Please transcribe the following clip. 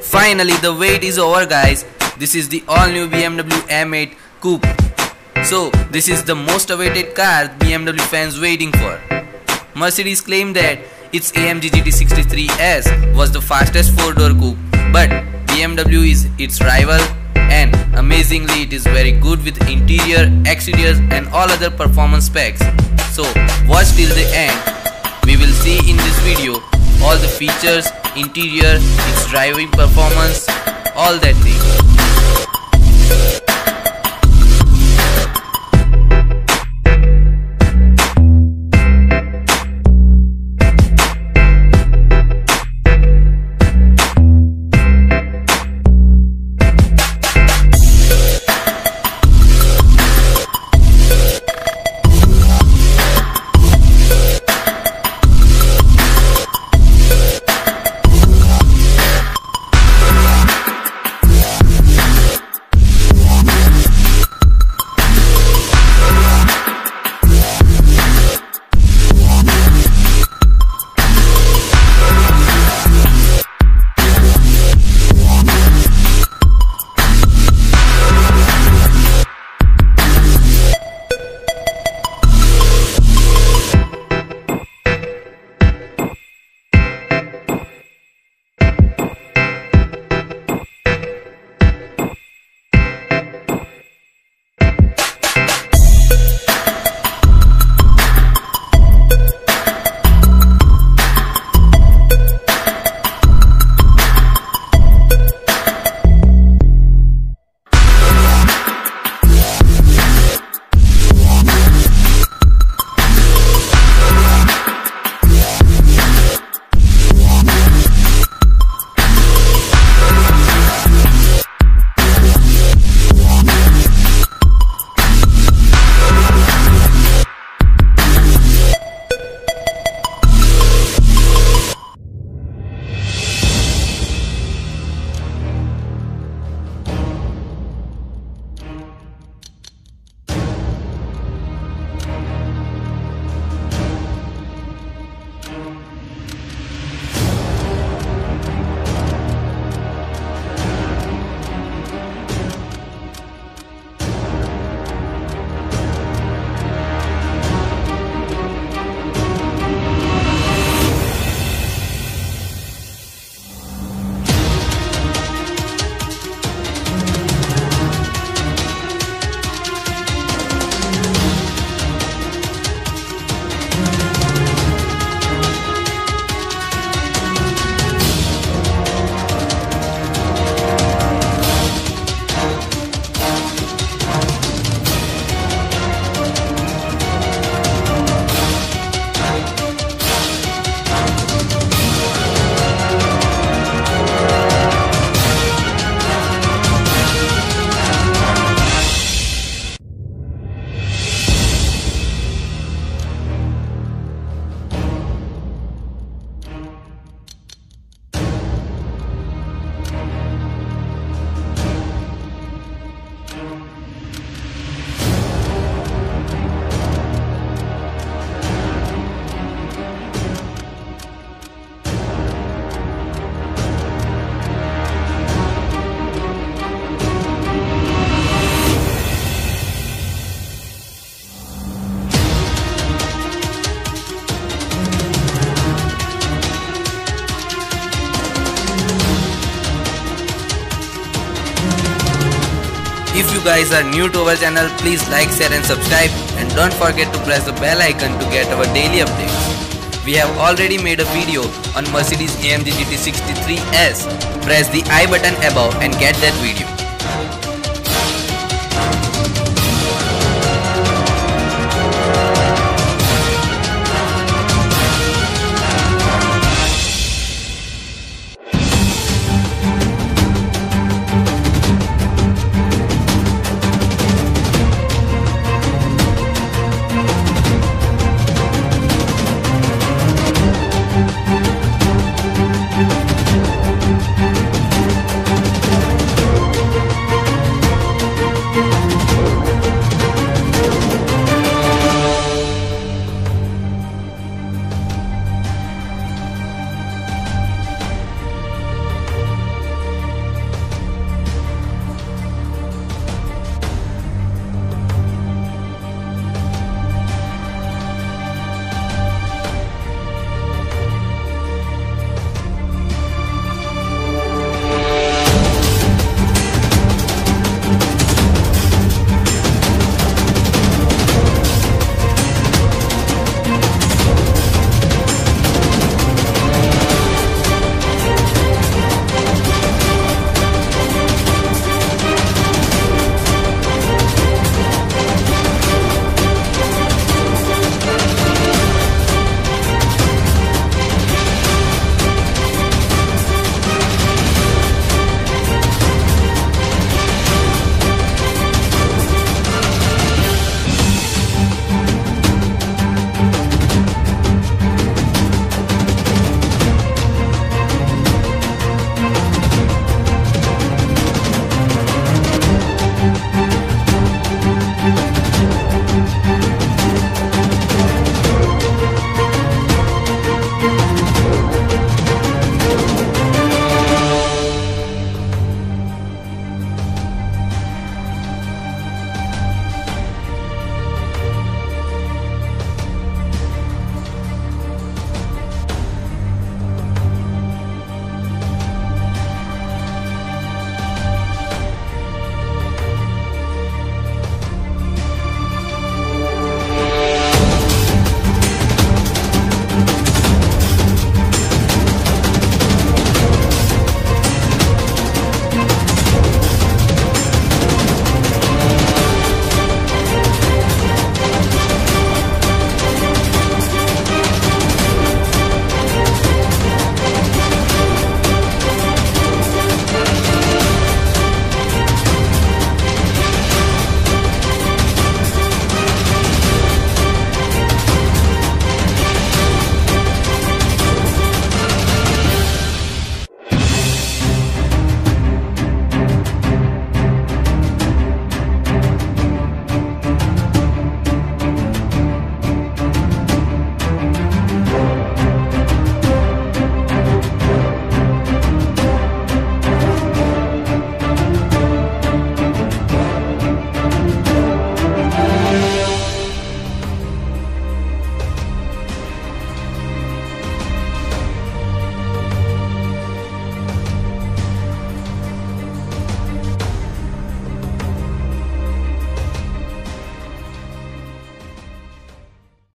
Finally, the wait is over, guys. This is the all new BMW M8 Coupe. So, this is the most awaited car BMW fans waiting for. Mercedes claimed that its AMG GT63S was the fastest 4-door coupe, but BMW is its rival and amazingly it is very good with interior, exteriors and all other performance specs. So watch till the end. We will see in this video all the features, interior, its driving performance, all that thing. Guys are new to our channel, please like, share and subscribe and don't forget to press the bell icon to get our daily updates. We have already made a video on Mercedes AMG GT63S. Press the I button above and get that video.